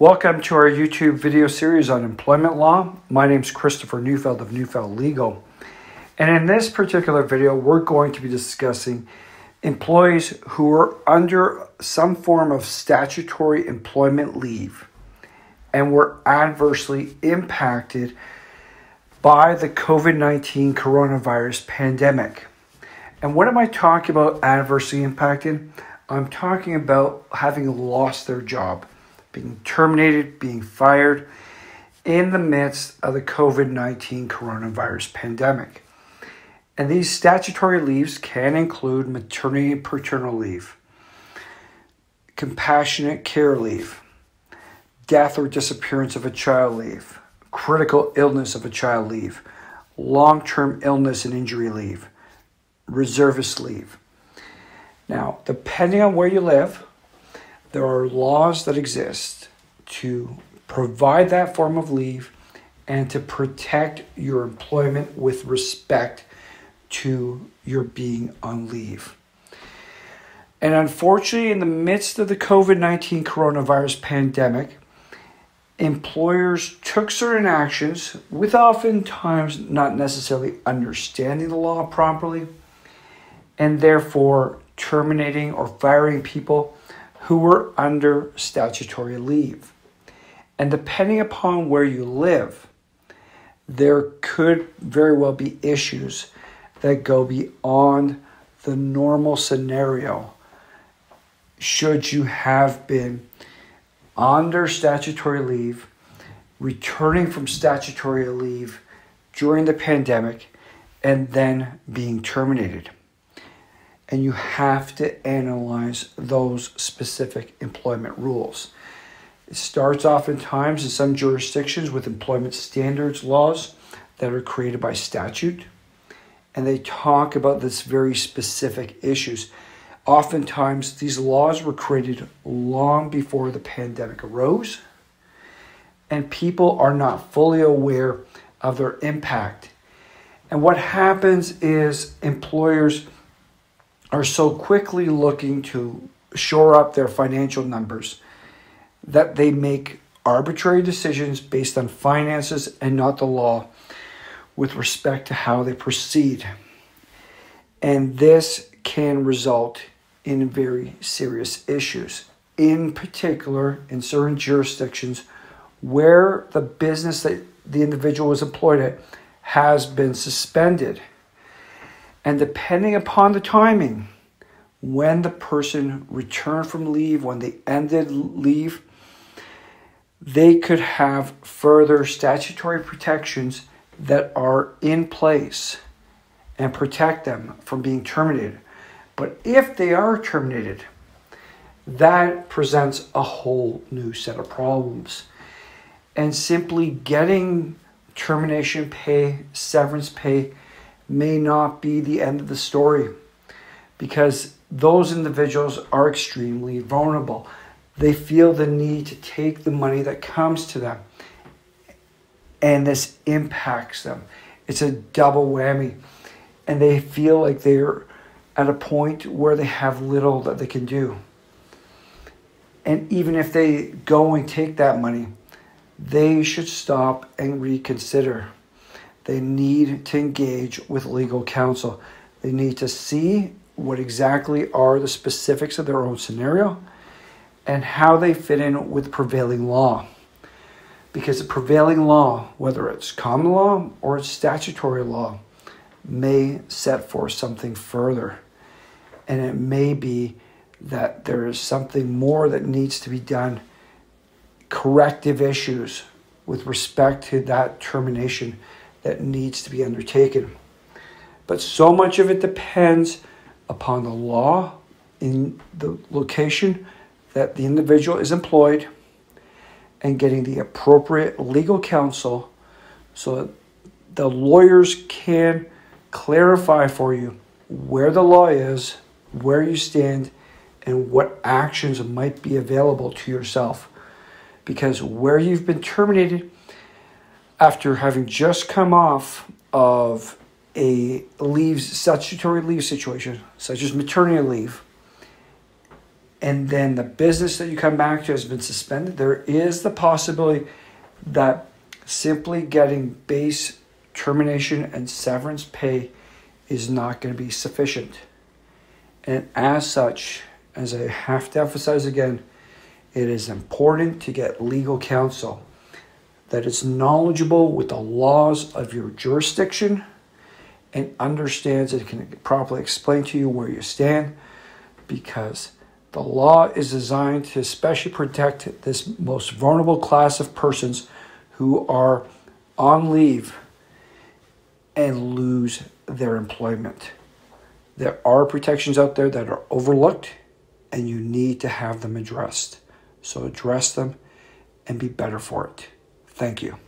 Welcome to our YouTube video series on employment law. My name is Christopher Neufeld of Neufeld Legal. And in this particular video, we're going to be discussing employees who are under some form of statutory employment leave and were adversely impacted by the COVID 19 coronavirus pandemic. And what am I talking about adversely impacted? I'm talking about having lost their job being terminated, being fired in the midst of the COVID 19 coronavirus pandemic. And these statutory leaves can include maternity and paternal leave, compassionate care leave, death or disappearance of a child leave, critical illness of a child leave, long term illness and injury leave, reservist leave. Now, depending on where you live, there are laws that exist to provide that form of leave and to protect your employment with respect to your being on leave. And unfortunately, in the midst of the COVID 19 coronavirus pandemic, employers took certain actions with oftentimes not necessarily understanding the law properly and therefore terminating or firing people who were under statutory leave. And depending upon where you live, there could very well be issues that go beyond the normal scenario should you have been under statutory leave, returning from statutory leave during the pandemic, and then being terminated and you have to analyze those specific employment rules. It starts oftentimes in some jurisdictions with employment standards laws that are created by statute, and they talk about this very specific issues. Oftentimes, these laws were created long before the pandemic arose, and people are not fully aware of their impact. And what happens is employers are so quickly looking to shore up their financial numbers that they make arbitrary decisions based on finances and not the law with respect to how they proceed. And this can result in very serious issues. In particular, in certain jurisdictions where the business that the individual was employed at has been suspended and depending upon the timing, when the person returned from leave, when they ended leave, they could have further statutory protections that are in place and protect them from being terminated. But if they are terminated, that presents a whole new set of problems. And simply getting termination pay, severance pay, may not be the end of the story because those individuals are extremely vulnerable. They feel the need to take the money that comes to them, and this impacts them. It's a double whammy, and they feel like they're at a point where they have little that they can do. And even if they go and take that money, they should stop and reconsider they need to engage with legal counsel. They need to see what exactly are the specifics of their own scenario and how they fit in with prevailing law. Because the prevailing law, whether it's common law or it's statutory law, may set forth something further. And it may be that there is something more that needs to be done, corrective issues with respect to that termination that needs to be undertaken. But so much of it depends upon the law in the location that the individual is employed and getting the appropriate legal counsel so that the lawyers can clarify for you where the law is, where you stand, and what actions might be available to yourself. Because where you've been terminated, after having just come off of a leave statutory leave situation, such as maternity leave, and then the business that you come back to has been suspended, there is the possibility that simply getting base termination and severance pay is not going to be sufficient. And as such, as I have to emphasize again, it is important to get legal counsel that is knowledgeable with the laws of your jurisdiction and understands and can properly explain to you where you stand because the law is designed to especially protect this most vulnerable class of persons who are on leave and lose their employment. There are protections out there that are overlooked and you need to have them addressed. So address them and be better for it. Thank you.